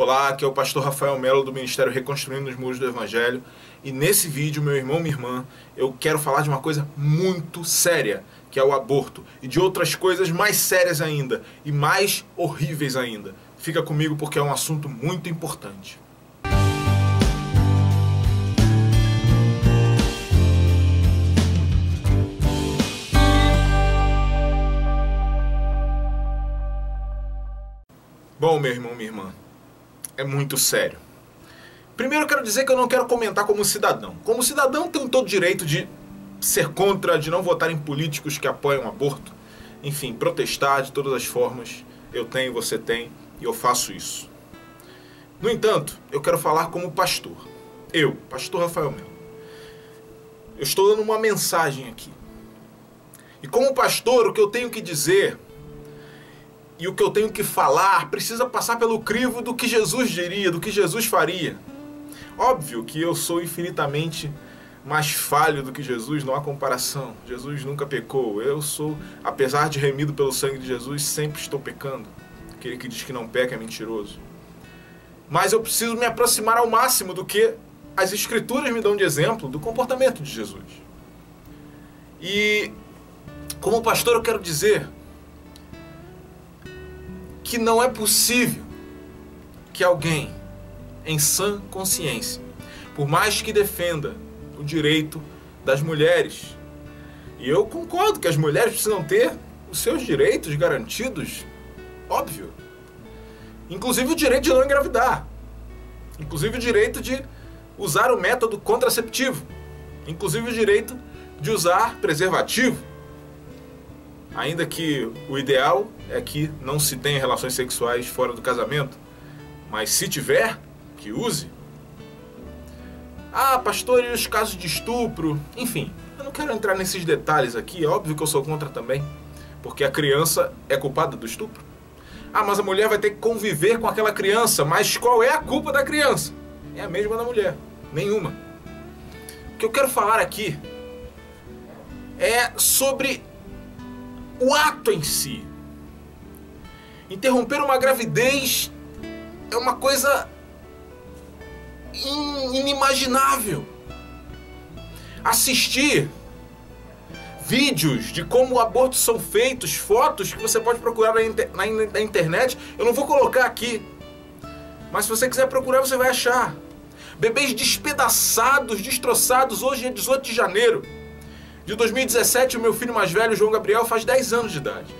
Olá, aqui é o pastor Rafael Melo do Ministério Reconstruindo os Muros do Evangelho. E nesse vídeo, meu irmão, minha irmã, eu quero falar de uma coisa muito séria, que é o aborto, e de outras coisas mais sérias ainda e mais horríveis ainda. Fica comigo porque é um assunto muito importante. Bom, meu irmão, minha irmã, é muito sério. Primeiro quero dizer que eu não quero comentar como cidadão. Como cidadão tenho todo o direito de ser contra, de não votar em políticos que apoiam aborto. Enfim, protestar de todas as formas. Eu tenho, você tem, e eu faço isso. No entanto, eu quero falar como pastor. Eu, pastor Rafael Melo. Eu estou dando uma mensagem aqui. E como pastor, o que eu tenho que dizer e o que eu tenho que falar precisa passar pelo crivo do que Jesus diria, do que Jesus faria. Óbvio que eu sou infinitamente mais falho do que Jesus, não há comparação. Jesus nunca pecou. Eu sou, apesar de remido pelo sangue de Jesus, sempre estou pecando. Aquele que diz que não peca é mentiroso. Mas eu preciso me aproximar ao máximo do que as Escrituras me dão de exemplo do comportamento de Jesus. E, como pastor, eu quero dizer que não é possível que alguém em sã consciência, por mais que defenda o direito das mulheres, e eu concordo que as mulheres precisam ter os seus direitos garantidos, óbvio. Inclusive o direito de não engravidar. Inclusive o direito de usar o método contraceptivo. Inclusive o direito de usar preservativo. Ainda que o ideal é que não se tenha relações sexuais fora do casamento, mas se tiver, que use. Ah, pastor, e os casos de estupro? Enfim, eu não quero entrar nesses detalhes aqui, é óbvio que eu sou contra também, porque a criança é culpada do estupro. Ah, mas a mulher vai ter que conviver com aquela criança, mas qual é a culpa da criança? É a mesma da mulher, nenhuma. O que eu quero falar aqui é sobre o ato em si. Interromper uma gravidez é uma coisa inimaginável. Assistir vídeos de como abortos são feitos, fotos que você pode procurar na, inter na, internet, eu não vou colocar aqui. Mas se você quiser procurar, você vai achar. Bebês despedaçados, destroçados, hoje é 18 de janeiro de 2017, o meu filho mais velho, João Gabriel, faz 10 anos de idade.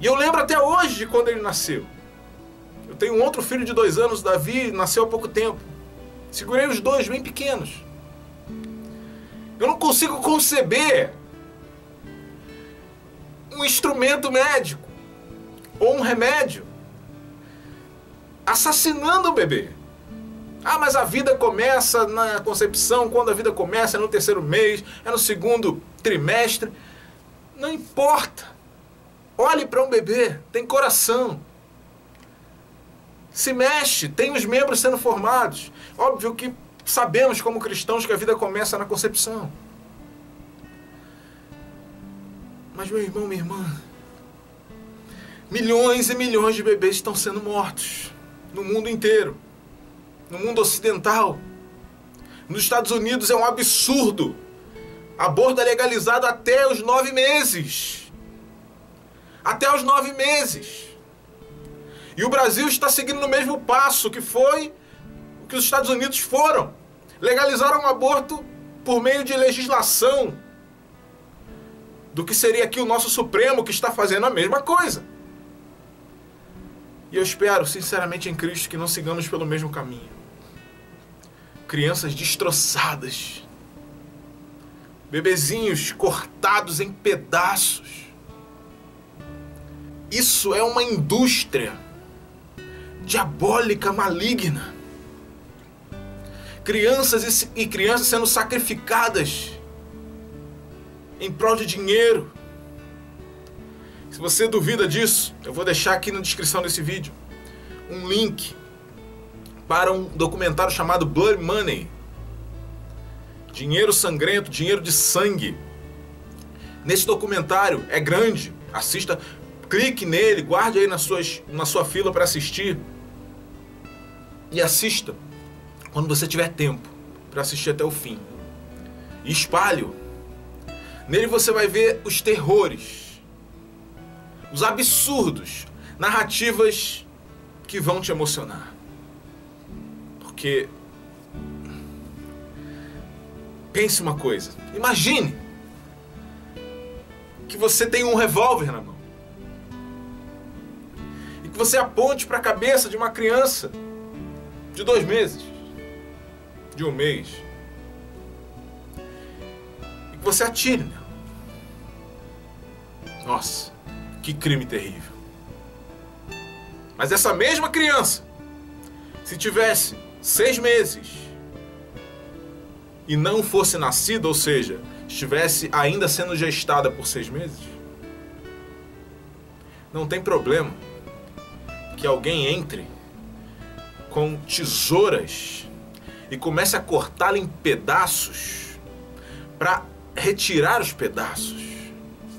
E eu lembro até hoje de quando ele nasceu. Eu tenho um outro filho de dois anos, Davi, nasceu há pouco tempo. Segurei os dois bem pequenos. Eu não consigo conceber um instrumento médico ou um remédio assassinando o bebê. Ah, mas a vida começa na concepção, quando a vida começa é no terceiro mês, é no segundo trimestre. Não importa. Olhe para um bebê, tem coração. Se mexe, tem os membros sendo formados. Óbvio que sabemos como cristãos que a vida começa na concepção. Mas meu irmão, minha irmã, milhões e milhões de bebês estão sendo mortos no mundo inteiro, no mundo ocidental. Nos Estados Unidos é um absurdo. Aborto é legalizado até os nove meses até os nove meses. E o Brasil está seguindo no mesmo passo que foi o que os Estados Unidos foram. Legalizaram o aborto por meio de legislação. Do que seria aqui o nosso Supremo que está fazendo a mesma coisa. E eu espero, sinceramente, em Cristo que não sigamos pelo mesmo caminho. Crianças destroçadas, bebezinhos cortados em pedaços isso é uma indústria diabólica, maligna. Crianças e crianças sendo sacrificadas em prol de dinheiro. Se você duvida disso, eu vou deixar aqui na descrição desse vídeo um link para um documentário chamado Blood Money. Dinheiro sangrento, dinheiro de sangue. Nesse documentário é grande, assista clique nele, guarde aí nas suas, na sua fila para assistir. E assista quando você tiver tempo para assistir até o fim. E espalhe-o. Nele você vai ver os terrores, os absurdos, narrativas que vão te emocionar. Porque pense uma coisa, imagine que você tem um revólver na mão e que você aponte para a cabeça de uma criança de dois meses, de um mês, e que você atire. Nossa, que crime terrível. Mas essa mesma criança, se tivesse seis meses e não fosse nascida, ou seja, estivesse ainda sendo gestada por seis meses, não tem problema que alguém entre com tesouras e comece a cortá-la em pedaços para retirar os pedaços.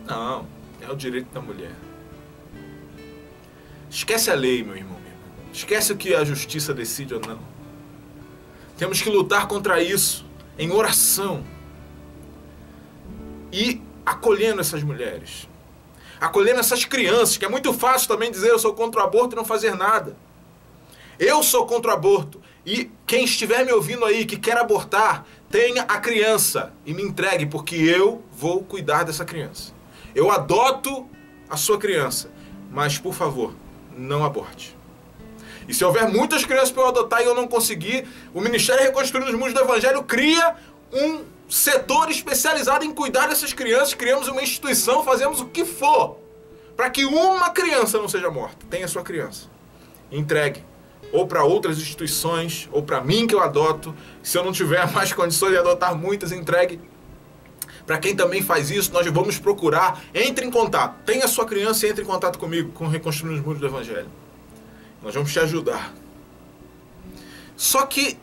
Não, é o direito da mulher. Esquece a lei, meu irmão. Esquece o que a justiça decide ou não. Temos que lutar contra isso em oração e acolhendo essas mulheres, acolhendo essas crianças, que é muito fácil também dizer eu sou contra o aborto e não fazer nada. Eu sou contra o aborto e quem estiver me ouvindo aí que quer abortar, tenha a criança e me entregue, porque eu vou cuidar dessa criança. Eu adoto a sua criança, mas por favor, não aborte. E se houver muitas crianças para eu adotar e eu não conseguir, o Ministério Reconstruindo os Mundos do Evangelho cria um setor especializado em cuidar dessas crianças, criamos uma instituição, fazemos o que for para que uma criança não seja morta. Tenha sua criança. Entregue. Ou para outras instituições, ou para mim que eu adoto. Se eu não tiver mais condições de adotar muitas, entregue. Para quem também faz isso, nós vamos procurar. Entre em contato. Tenha sua criança e entre em contato comigo, com Reconstruindo os Mundos do Evangelho. Nós vamos te ajudar. Só que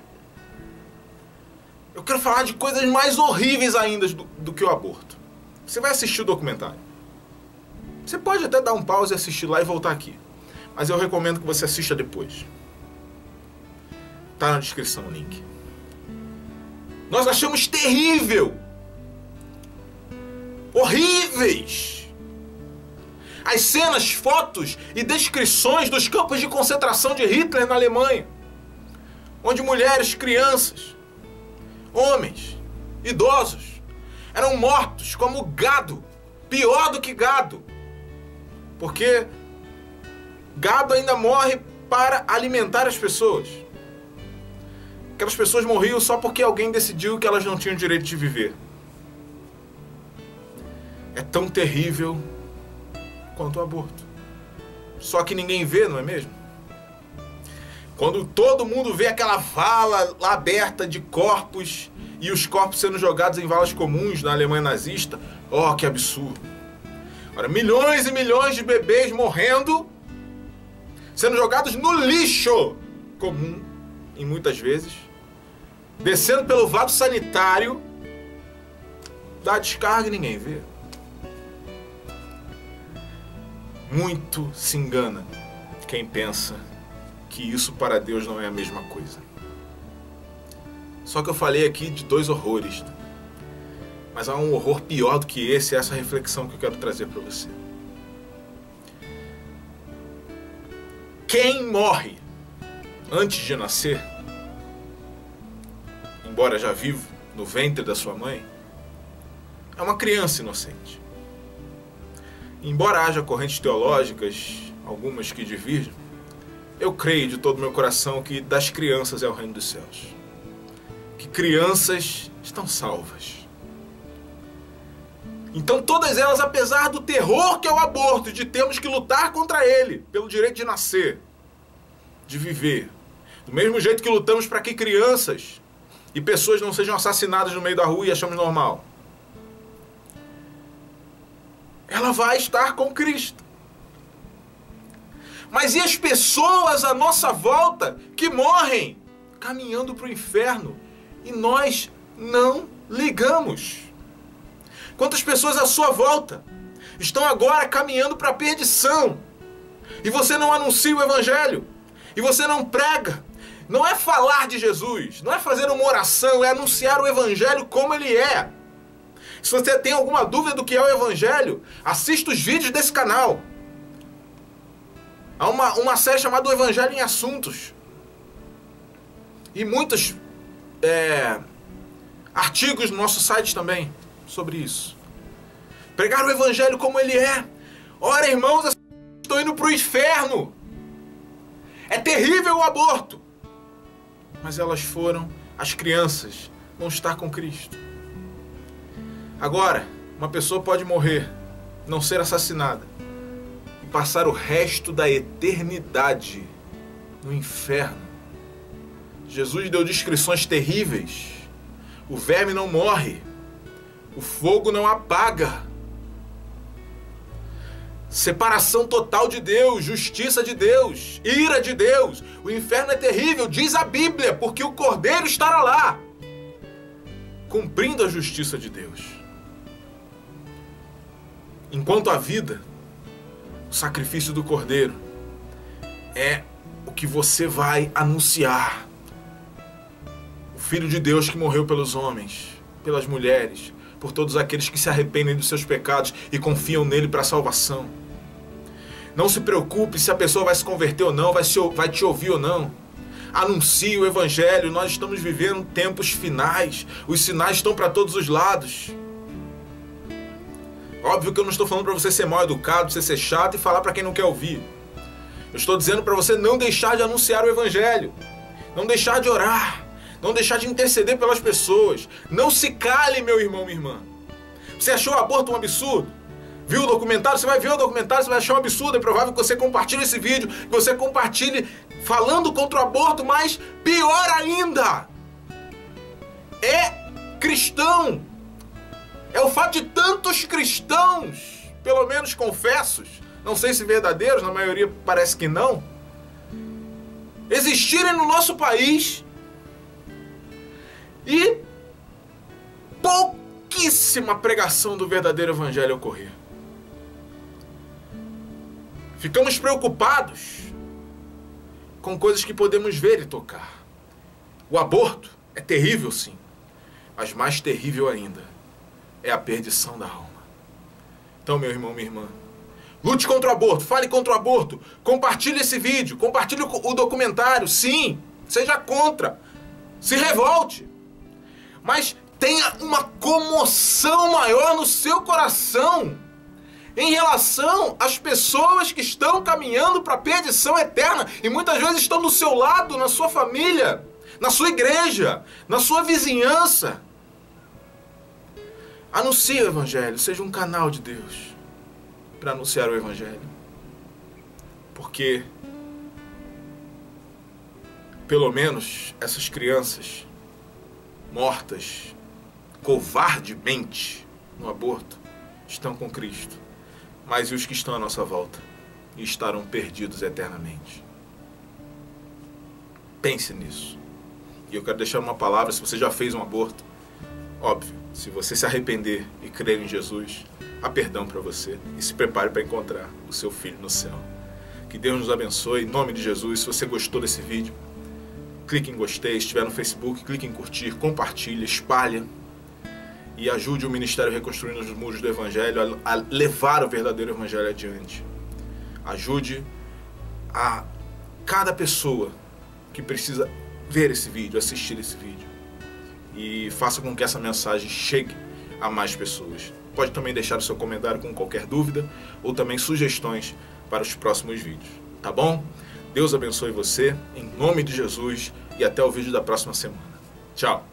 eu quero falar de coisas mais horríveis ainda do, do que o aborto. Você vai assistir o documentário. Você pode até dar um pause e assistir lá e voltar aqui. Mas eu recomendo que você assista depois. Tá na descrição o link. Nós achamos terrível. Horríveis as cenas, fotos e descrições dos campos de concentração de Hitler na Alemanha, onde mulheres, crianças, homens, idosos eram mortos como gado, pior do que gado, porque gado ainda morre para alimentar as pessoas. Aquelas pessoas morriam só porque alguém decidiu que elas não tinham direito de viver. É tão terrível quanto o aborto. Só que ninguém vê, não é mesmo? Quando todo mundo vê aquela vala aberta de corpos e os corpos sendo jogados em valas comuns na Alemanha nazista, oh, que absurdo. Ora, milhões e milhões de bebês morrendo, sendo jogados no lixo comum, em muitas vezes, descendo pelo vaso sanitário, da descarga e ninguém vê. Muito se engana quem pensa que isso para Deus não é a mesma coisa. Só que eu falei aqui de dois horrores. Mas há um horror pior do que esse, é essa reflexão que eu quero trazer para você. Quem morre antes de nascer, embora já vivo no ventre da sua mãe, é uma criança inocente. Embora haja correntes teológicas, algumas que divirgem, eu creio de todo meu coração que das crianças é o reino dos céus. Que crianças estão salvas. Então todas elas, apesar do terror que é o aborto, de termos que lutar contra ele, pelo direito de nascer, de viver, do mesmo jeito que lutamos para que crianças e pessoas não sejam assassinadas no meio da rua e achamos normal ela vai estar com Cristo. Mas e as pessoas à nossa volta que morrem caminhando para o inferno e nós não ligamos? Quantas pessoas à sua volta estão agora caminhando para a perdição. E você não anuncia o evangelho. E você não prega. Não é falar de Jesus, não é fazer uma oração, é anunciar o evangelho como ele é. Se você tem alguma dúvida do que é o evangelho, assista os vídeos desse canal. Há uma, uma série chamada O Evangelho em Assuntos. E muitos é, artigos no nosso site também sobre isso. Pregar o Evangelho como ele é. Ora, irmãos, estou indo para o inferno. É terrível o aborto. Mas elas foram, as crianças, vão estar com Cristo. Agora, uma pessoa pode morrer, não ser assassinada passar o resto da eternidade no inferno. Jesus deu descrições terríveis. O verme não morre, o fogo não apaga. Separação total de Deus, justiça de Deus, ira de Deus. O inferno é terrível, diz a Bíblia, porque o cordeiro estará lá, cumprindo a justiça de Deus. Enquanto a vida, o sacrifício do cordeiro é o que você vai anunciar. O Filho de Deus que morreu pelos homens, pelas mulheres, por todos aqueles que se arrependem dos seus pecados e confiam nele para a salvação. Não se preocupe se a pessoa vai se converter ou não, vai, se, vai te ouvir ou não. Anuncie o Evangelho, nós estamos vivendo tempos finais, os sinais estão para todos os lados. Óbvio que eu não estou falando para você ser mal educado, você ser chato e falar para quem não quer ouvir. Eu estou dizendo para você não deixar de anunciar o evangelho, não deixar de orar, não deixar de interceder pelas pessoas. Não se cale, meu irmão, minha irmã. Você achou o aborto um absurdo? Viu o documentário? Você vai ver o documentário, você vai achar um absurdo. É provável que você compartilhe esse vídeo, que você compartilhe falando contra o aborto, mas pior ainda, é cristão é o fato de tantos cristãos, pelo menos confessos, não sei se verdadeiros, na maioria parece que não, existirem no nosso país e pouquíssima pregação do verdadeiro evangelho ocorrer. Ficamos preocupados com coisas que podemos ver e tocar. O aborto é terrível, sim, mas mais terrível ainda é a perdição da alma. Então, meu irmão, minha irmã, lute contra o aborto, fale contra o aborto, compartilhe esse vídeo, compartilhe o documentário, sim, seja contra, se revolte, mas tenha uma comoção maior no seu coração em relação às pessoas que estão caminhando para a perdição eterna e muitas vezes estão do seu lado, na sua família, na sua igreja, na sua vizinhança. Anuncie o Evangelho, seja um canal de Deus para anunciar o Evangelho. Porque, pelo menos, essas crianças mortas covardemente no aborto estão com Cristo. Mas e os que estão à nossa volta? E estarão perdidos eternamente. Pense nisso. E eu quero deixar uma palavra: se você já fez um aborto, óbvio, se você se arrepender e crer em Jesus, há perdão para você e se prepare para encontrar o seu filho no céu. Que Deus nos abençoe, em nome de Jesus. Se você gostou desse vídeo, clique em gostei. Se estiver no Facebook, clique em curtir, compartilhe, espalhe e ajude o Ministério Reconstruindo os Muros do Evangelho a levar o verdadeiro Evangelho adiante. Ajude a cada pessoa que precisa ver esse vídeo, assistir esse vídeo e faça com que essa mensagem chegue a mais pessoas. Pode também deixar o seu comentário com qualquer dúvida ou também sugestões para os próximos vídeos, tá bom? Deus abençoe você, em nome de Jesus, e até o vídeo da próxima semana. Tchau!